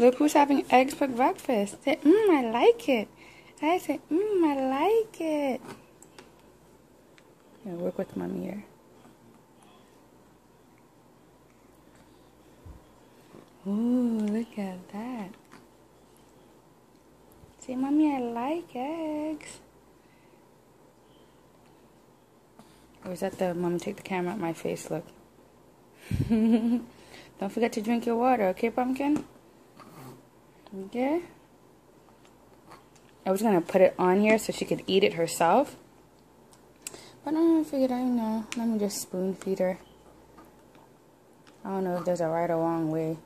Look who's having eggs for breakfast. Say, mmm, I like it. I say, mmm, I like it. Yeah, work with mommy here. Ooh, look at that. Say, mommy, I like eggs. Or is that the mom take the camera at my face? Look. Don't forget to drink your water, okay, pumpkin? Okay. I was gonna put it on here so she could eat it herself. But I figured I know. Let me just spoon feed her. I don't know if there's a right or wrong way,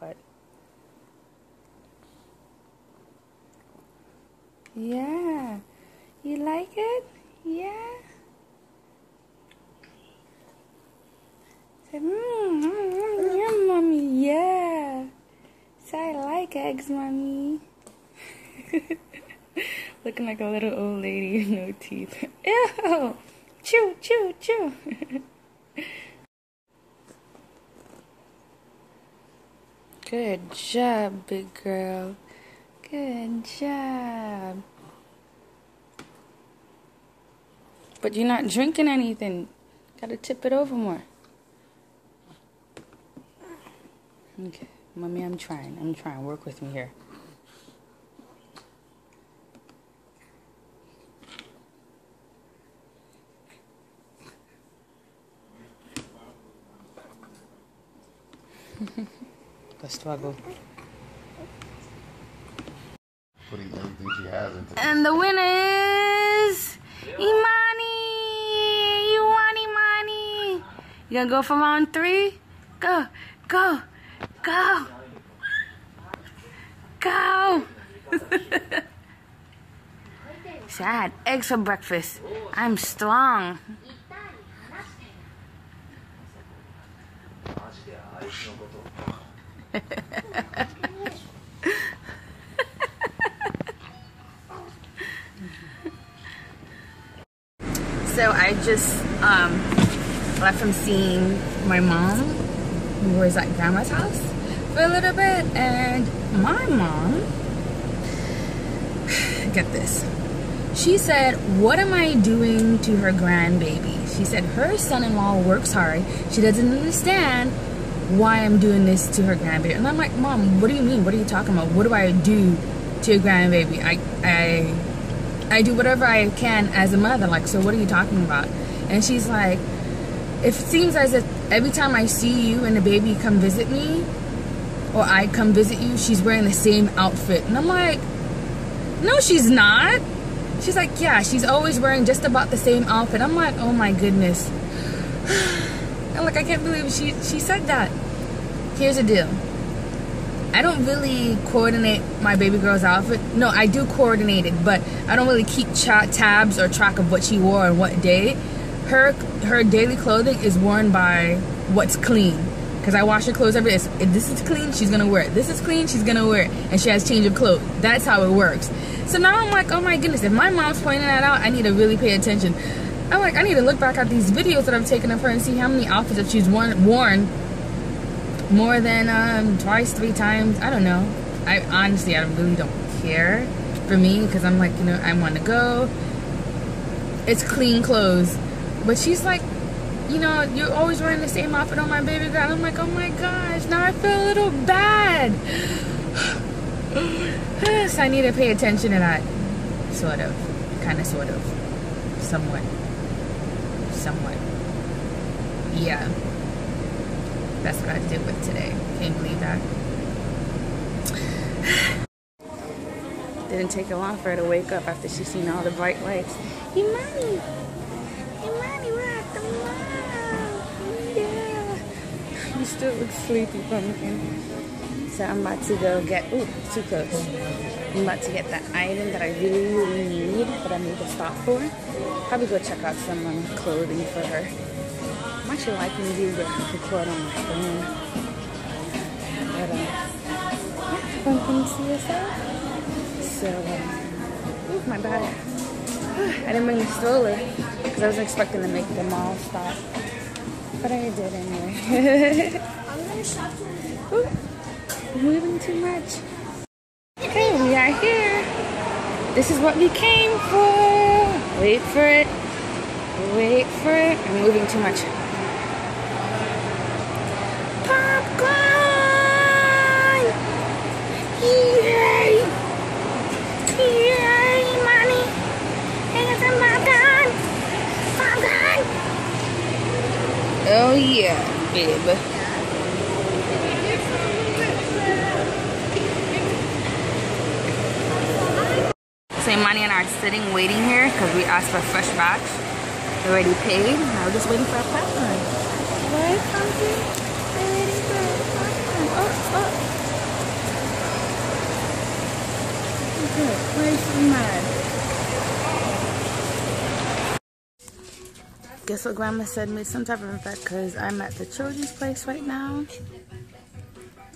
but yeah. You like it? Yeah. Say, mmm, mm, yum, mommy, yeah. Say, I like eggs, mommy. Looking like a little old lady with no teeth. Ew! Chew, chew, chew. Good job, big girl. Good job. But you're not drinking anything. Gotta tip it over more. Okay, mommy, I'm trying. I'm trying. Work with me here. the struggle. Putting everything she has into And the winner is Imani. Imani, Imani. You gonna go for round three? Go, go, go, go. Had eggs for breakfast. I'm strong. So I just um, left from seeing my mom, who was at grandma's house for a little bit, and my mom, get this, she said, what am I doing to her grandbaby? She said her son-in-law works hard. She doesn't understand why I'm doing this to her grandbaby. And I'm like, mom, what do you mean? What are you talking about? What do I do to your grandbaby? I, I I do whatever I can as a mother. Like, so what are you talking about? And she's like, it seems as if every time I see you and the baby come visit me, or I come visit you, she's wearing the same outfit. And I'm like, no, she's not. She's like, yeah, she's always wearing just about the same outfit. I'm like, oh my goodness. I'm like, I can't believe she, she said that. Here's the deal. I don't really coordinate my baby girl's outfit. No, I do coordinate it, but I don't really keep tabs or track of what she wore on what day. Her her daily clothing is worn by what's clean. Because I wash her clothes every day. If this is clean, she's gonna wear it. This is clean, she's gonna wear it. And she has change of clothes. That's how it works. So now I'm like, oh my goodness, if my mom's pointing that out, I need to really pay attention. I'm like, I need to look back at these videos that I've taken of her and see how many outfits that she's worn, worn more than um, twice, three times. I don't know. I honestly, I really don't care for me because I'm like, you know, I want to go. It's clean clothes. But she's like, you know, you're always wearing the same outfit on my baby girl. I'm like, oh my gosh, now I feel a little bad. so I need to pay attention to that. Sort of. Kind of, sort of. Somewhat. Somewhat. Yeah. That's what I did with today. Can't believe that. Didn't take her long for her to wake up after she seen all the bright lights. Hey, mommy. Hey, mommy, we're at the mall. Yeah. You still look sleepy, pumpkin. So I'm about to go get, ooh, too close. I'm about to get that item that I really, really need, that I need to stop for. Probably go check out some um, clothing for her. I'm actually liking the record on my phone. But, uh, yeah, pumpkin yourself. So, um, ooh, my bad. I didn't bring the stroller because I wasn't expecting to make the mall stop. But I did anyway. I'm gonna shop Ooh. moving too much. Okay, we are here. This is what we came for. Wait for it. Wait for it. I'm moving too much. Popcorn! Yay! Yay, mommy! Here's some popcorn! Popcorn! Oh yeah, babe. So Imani and I are sitting waiting here because we asked for a fresh batch. We already paid. Now we're just waiting for a popcorn. Right, Pumpkin? We're waiting for a popcorn. Oh, oh. Okay, where's mad? Guess what Grandma said made some type of effect because I'm at the children's place right now.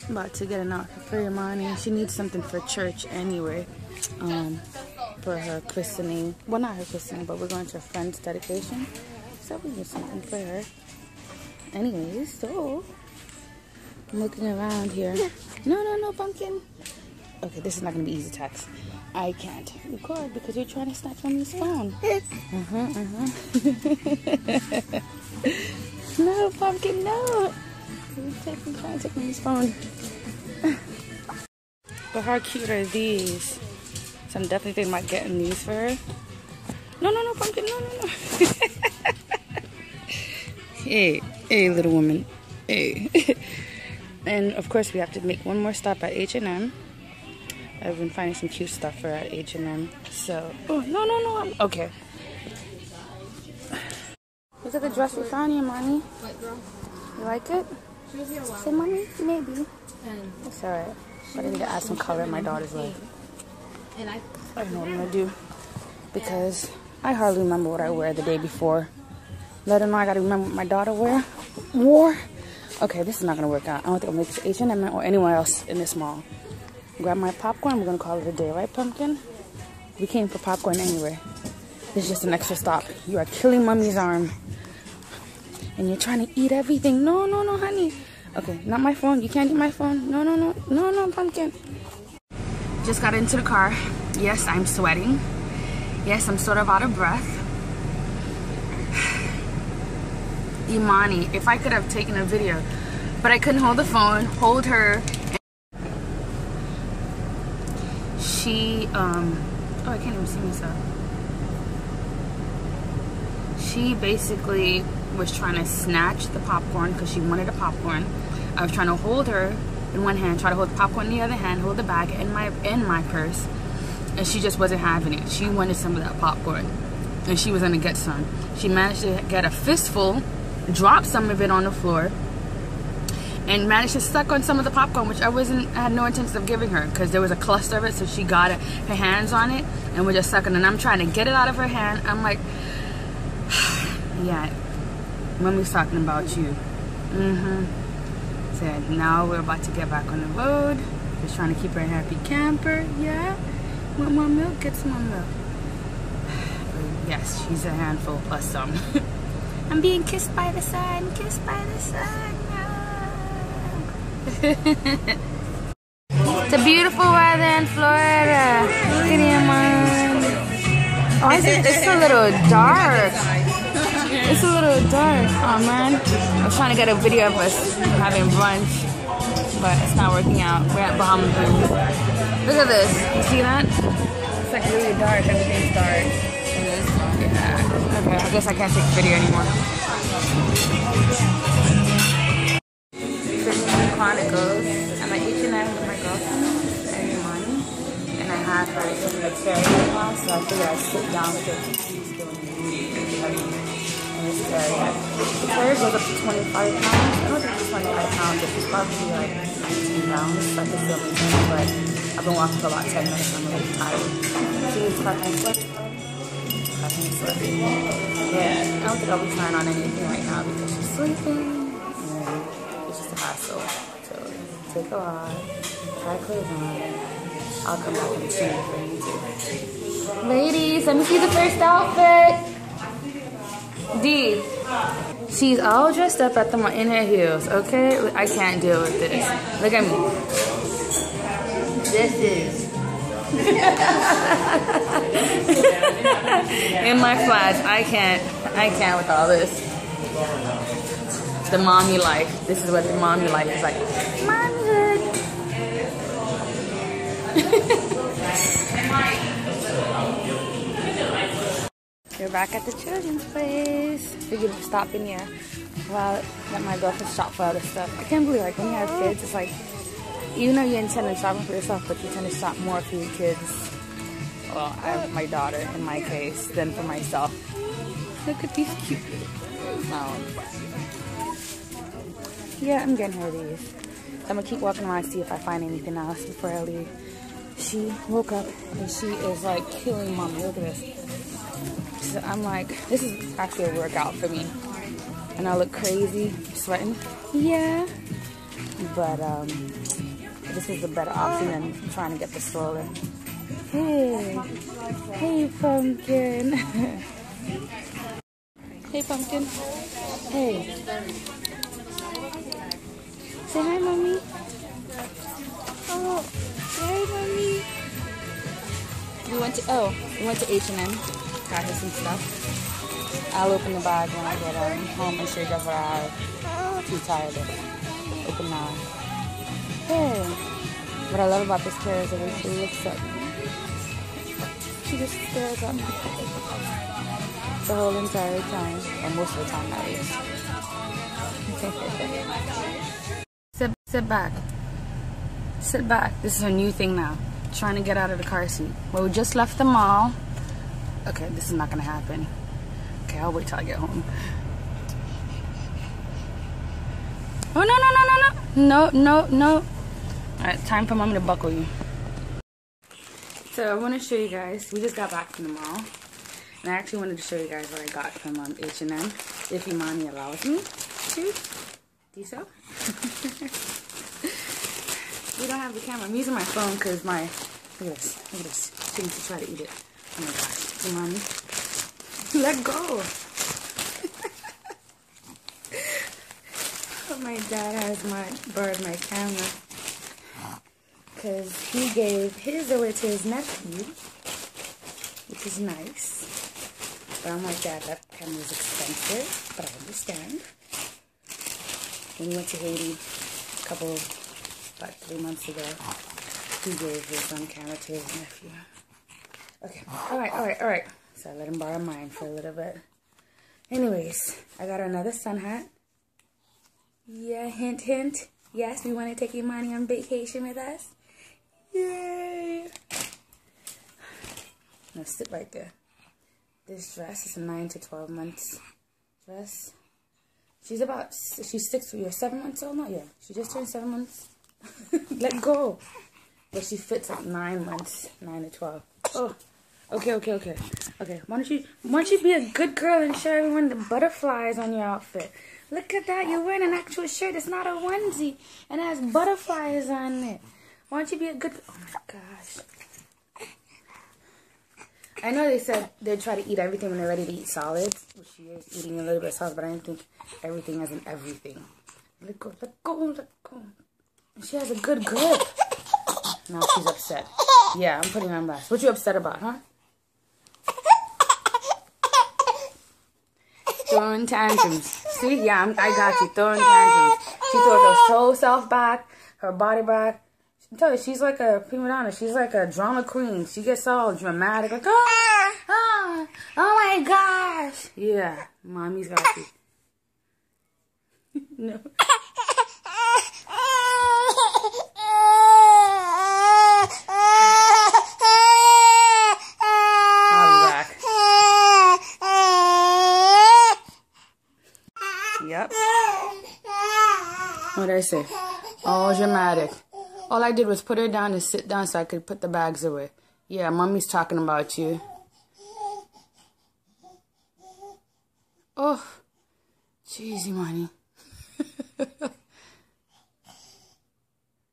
I'm about to get an outfit for your Imani. She needs something for church anyway. Um, for her christening. Well, not her christening, but we're going to a friend's dedication. So we need something for her. Anyways, so I'm looking around here. No, no, no, pumpkin. Okay, this is not gonna be easy text. I can't record because you're trying to snatch mommy's phone. Uh-huh, uh-huh. no, pumpkin, no. You're taking, trying to take mommy's phone. but how cute are these? So I'm definitely thinking about getting these for her. No, no, no, pumpkin, no, no, no. hey, hey, little woman. Hey. and of course, we have to make one more stop at H&M. I've been finding some cute stuff for at H&M. So, oh, no, no, no. I'm, okay. Look at the dress we found here, Mommy. You like it? Say, Mommy, maybe. It's alright. But I need to add some color in my daughter's life. And I I don't know what I'm gonna do because I hardly remember what I wear the day before. Let alone I gotta remember what my daughter wear wore. Okay, this is not gonna work out. I don't think I'll make this H&M or anywhere else in this mall. Grab my popcorn. We're gonna call it a day, right, pumpkin? We came for popcorn anyway. Is just an extra stop. You are killing mommy's arm, and you're trying to eat everything. No, no, no, honey. Okay, not my phone. You can't eat my phone. No, no, no, no, no, pumpkin. Just got into the car. Yes, I'm sweating. Yes, I'm sort of out of breath. Imani, if I could have taken a video, but I couldn't hold the phone, hold her. She, um, oh, I can't even see myself. She basically was trying to snatch the popcorn because she wanted a popcorn. I was trying to hold her in one hand, try to hold the popcorn in the other hand, hold the bag in my in my purse, and she just wasn't having it. She wanted some of that popcorn, and she was gonna get some. She managed to get a fistful, drop some of it on the floor, and managed to suck on some of the popcorn, which I wasn't I had no intention of giving her because there was a cluster of it, so she got it, her hands on it, and we're just sucking. And I'm trying to get it out of her hand. I'm like, yeah, mommy's talking about you. Mm-hmm said, now we're about to get back on the road. Just trying to keep her a happy camper. Yeah? Want more milk? Get some more milk. yes, she's a handful plus some. I'm being kissed by the sun. Kissed by the sun. it's a beautiful weather in Florida. Look at Oh, it's, it's a little dark. It's a little dark. Oh man. I was trying to get a video of us having brunch, but it's not working out. We're at Bahama Breeze. Look at this. You see that? It's like really dark. Everything's dark. Yeah. Okay, I guess I can't take the video anymore. Chronicles. I'm at H&M with my girlfriend, every morning. And I have her in the carrier class, so I figured I'd sit down with her on in this area. The carrier goes up to 25 pounds. I don't think it's 25 pounds, she's probably like 19 pounds, so I can still maintain but I've been walking for about 10 minutes I'm really tired. She needs carpet sweat. Carpet sweat. Yeah, I don't think I'll be trying on anything right now because she's sleeping. It's just a hassle. Take a ride, try clothes on. I'll come back and change for you too. Ladies, let me see the first outfit. D. She's all dressed up at the in her heels, okay? I can't deal with this. Look at me. this is. In my flash, I can't. I can't with all this. The mommy life. This is what the mommy life is like. Mommy. We're back at the children's place. Figured we'd stop in here while let my girlfriend shop for other stuff. I can't believe like when you have kids, it's like even though you intend on shopping for yourself, but you tend to shop more for your kids. Well, I have my daughter in my case than for myself. Look at these cute um, Yeah, I'm getting her these. So I'm gonna keep walking around to see if I find anything else before I leave. She woke up and she is like killing mommy. Look at this. I'm like, this is actually a workout for me. And I look crazy, sweating. Yeah. But um, this is a better option than trying to get the stroller. Hey, hey pumpkin. hey pumpkin. Hey. Say hi, mommy. Oh, hi, mommy. We went to oh, we went to H and M got her some stuff. I'll open the bag when I get um, home and show you guys what I have. Too tired to open now. Hey. What I love about this chair is that she looks up. She just stares at me. The whole entire time. Or most of the time at least. sit, sit back. Sit back. This is a new thing now. Trying to get out of the car seat. Well, we just left the mall. Okay, this is not gonna happen. Okay, I'll wait till I get home. Oh, no, no, no, no, no. No, no, no. All right, time for mommy to buckle you. So I want to show you guys. We just got back from the mall. And I actually wanted to show you guys what I got from um, H&M. If mommy allows me to do so. we don't have the camera. I'm using my phone because my... Look at this. Look at this. She needs to try to eat it. Oh my gosh, mommy. Let go. oh, my dad has my borrowed my camera because he gave his away to his nephew, which is nice. But I'm like, Dad, that camera is expensive, but I understand. When we went to Haiti a couple, about three months ago, he gave his own camera to his nephew. Okay. All right, all right, all right. So I let him borrow mine for a little bit. Anyways, I got another sun hat. Yeah, hint, hint. Yes, we want to take Imani on vacation with us. Yay! Now sit right there. This dress is a 9 to 12 months dress. She's about, she's six, you're seven months old now? Yeah, she just turned seven months. Let go. But she fits at nine months, 9 to 12. Oh. Okay, okay, okay. Okay, why don't you why don't you be a good girl and show everyone the butterflies on your outfit? Look at that, you're wearing an actual shirt. It's not a onesie and it has butterflies on it. Why don't you be a good oh my gosh. I know they said they'd try to eat everything when they're ready to eat solids. Well, she is eating a little bit of solids, but I didn't think everything as in everything. Let go, let go, let go. She has a good grip. Now she's upset. Yeah, I'm putting her on blast. What you upset about, huh? Throwing tantrums. See, yeah, I'm, i got you, throwing tantrums. She throws her whole self back, her body back. I tell you, she's like a prima donna. She's like a drama queen. She gets all dramatic, like, oh, oh, oh my gosh. Yeah, mommy's got you. no. What did I say? All dramatic. All I did was put her down and sit down so I could put the bags away. Yeah, mommy's talking about you. Oh, cheesy money.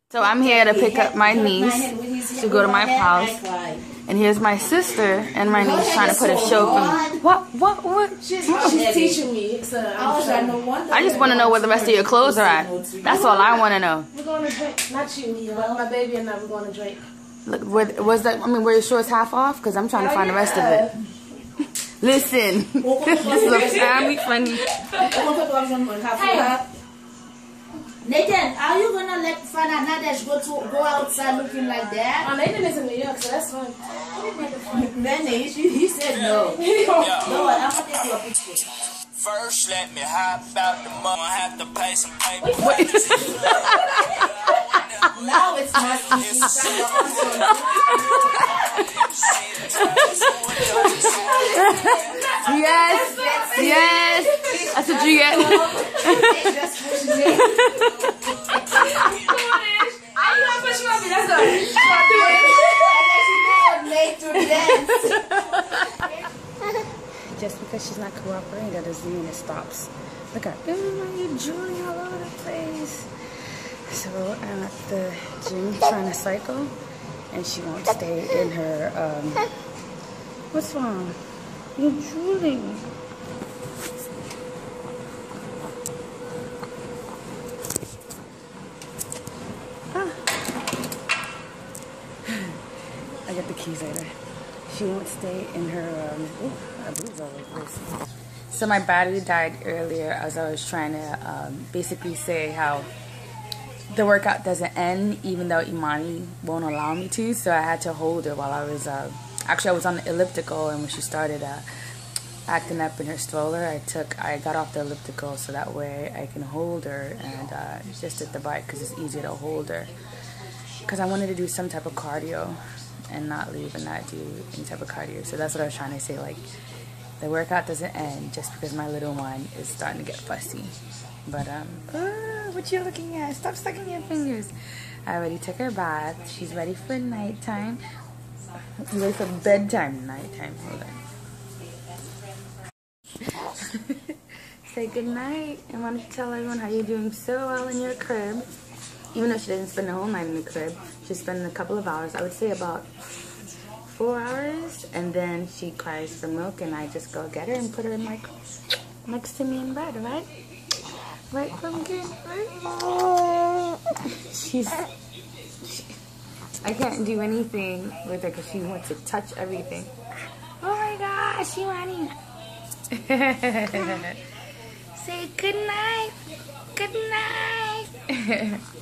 so I'm here to pick up my niece to go to my house. And here's my sister and my niece trying to put a show for me. What? What? What? She's, she's teaching me. So I'm no. I just want to know where the rest of your clothes are at. That's all I want to know. We're going to drink. Not you, but my baby and I. We're going to drink. Look, where, was that? I mean, were your shorts half off? Because I'm trying to find the rest of it. Listen, this is a family funny. Hey. Nathan, are you gonna let Fana Nadesh go to go outside looking like that? My Nathan is in New York, so that's fine. Manny, he, he said no. no, I'm gonna take your picture. First, let me hop out the mud. I have to pay some paper. Now it's Yes, yes, that's what you get. Just because she's not cooperating, that doesn't mean it stops. Look at you're drooling all over the place. So I'm at the gym trying to cycle, and she won't stay in her. Um, what's wrong? You're drooling. Ah. I get the keys later. She won't stay in her. Um, ooh, this. So my battery died earlier as I was trying to um, basically say how the workout doesn't end even though Imani won't allow me to. So I had to hold her while I was, uh, actually I was on the elliptical and when she started uh, acting up in her stroller, I took, I got off the elliptical so that way I can hold her and uh, just at the bike because it's easier to hold her. Because I wanted to do some type of cardio and not leave and not do any type of cardio. So that's what I was trying to say, like, the workout doesn't end just because my little one is starting to get fussy. But, um, uh, what you looking at? Stop sucking your fingers. I already took her bath. She's ready for nighttime. Ready for bedtime, nighttime. Hold on. Say good night. I wanted to tell everyone how you're doing so well in your crib. Even though she didn't spend the whole night in the crib, she spent a couple of hours. I would say about four hours, and then she cries for milk, and I just go get her and put her in like next to me in bed, right? Right, pumpkin? Right? She's. She, I can't do anything with her because she wants to touch everything. Oh my gosh, she running. Say good night. Good night.